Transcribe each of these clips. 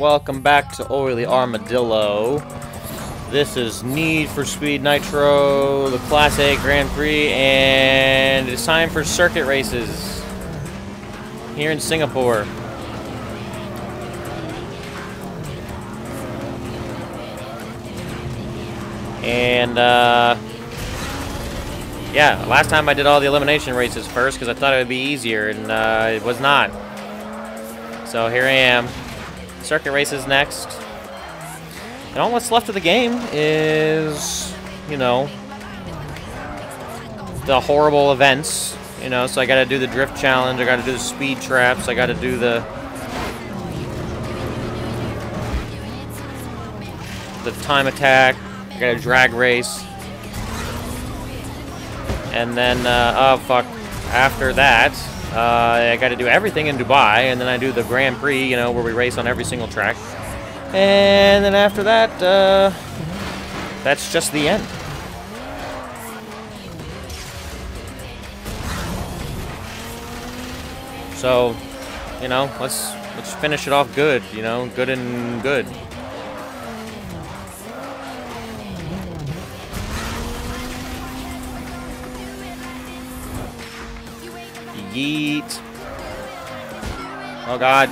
welcome back to Oily Armadillo. This is Need for Speed Nitro, the Class A Grand Prix, and it's time for circuit races here in Singapore. And, uh, yeah, last time I did all the elimination races first because I thought it would be easier, and uh, it was not. So here I am. Circuit races next. And all that's left of the game is, you know, the horrible events. You know, so I gotta do the drift challenge, I gotta do the speed traps, I gotta do the the time attack, I got a drag race. And then, uh, oh fuck, after that, uh, I got to do everything in Dubai, and then I do the Grand Prix, you know, where we race on every single track. And then after that, uh, that's just the end. So, you know, let's let's finish it off good, you know, good and good. Yeet. Oh god.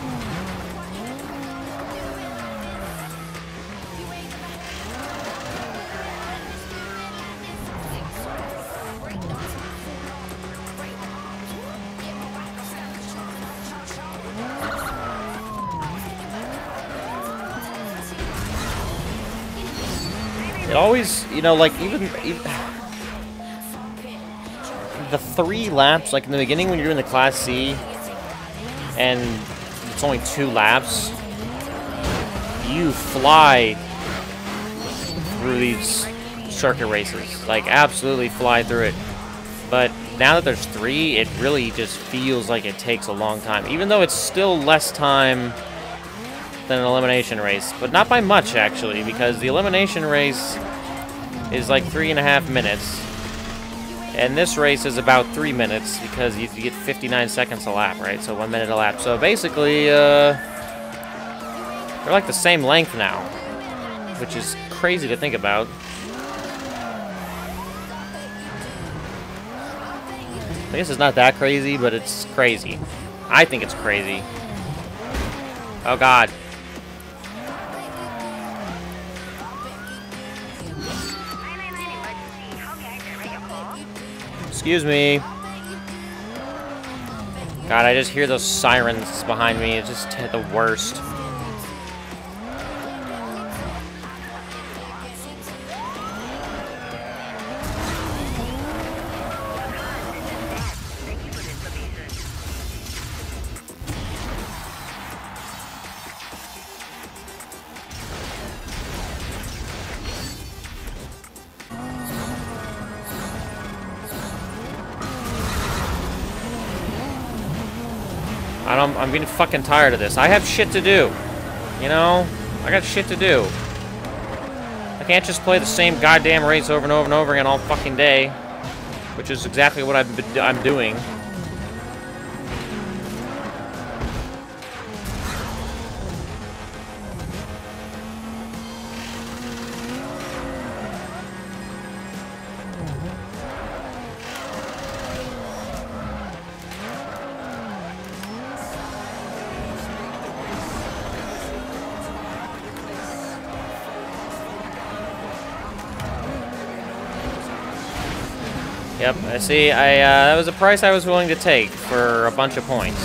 It always, you know, like even, even the three laps, like in the beginning when you're doing the Class C, and it's only two laps, you fly through these circuit races. Like, absolutely fly through it. But now that there's three, it really just feels like it takes a long time. Even though it's still less time than an elimination race. But not by much, actually, because the elimination race is like three and a half minutes. And this race is about three minutes because you, get 59 seconds a lap, right? So one minute a lap. So basically, uh, they're like the same length now, which is crazy to think about. I guess it's not that crazy, but it's crazy. I think it's crazy. Oh god. Excuse me. God, I just hear those sirens behind me. It's just the worst. I don't, I'm getting fucking tired of this. I have shit to do. You know? I got shit to do. I can't just play the same goddamn race over and over and over again all fucking day. Which is exactly what I've been, I'm doing. Yep, I see. I uh, that was a price I was willing to take for a bunch of points.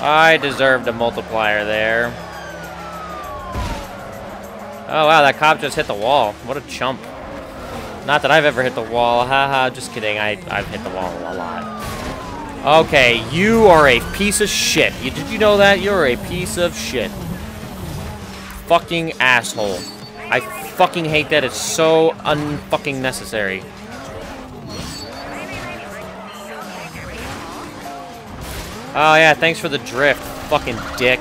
I deserved a multiplier there. Oh wow, that cop just hit the wall. What a chump. Not that I've ever hit the wall. Haha, just kidding. I, I've hit the wall a lot. Okay, you are a piece of shit. You, did you know that? You're a piece of shit fucking asshole. I fucking hate that. It's so unfucking necessary. Oh yeah, thanks for the drift, fucking dick.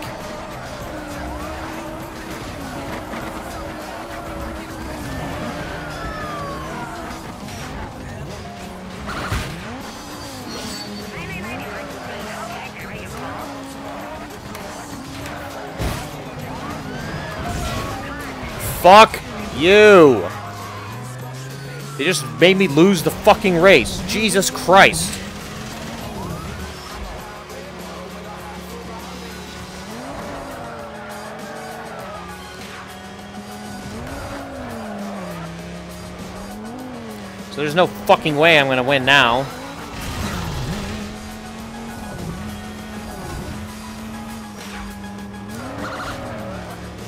Fuck you. They just made me lose the fucking race. Jesus Christ. So there's no fucking way I'm gonna win now.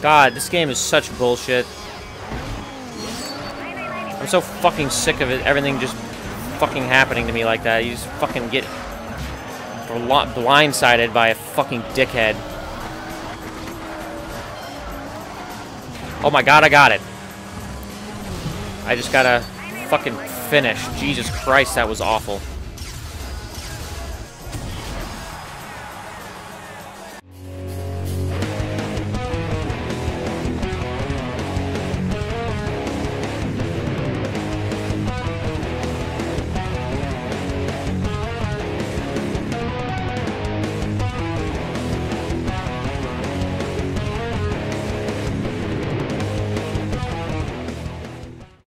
God, this game is such bullshit. I'm so fucking sick of it, everything just fucking happening to me like that. You just fucking get blindsided by a fucking dickhead. Oh my god, I got it. I just gotta fucking finish. Jesus Christ, that was awful.